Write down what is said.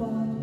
born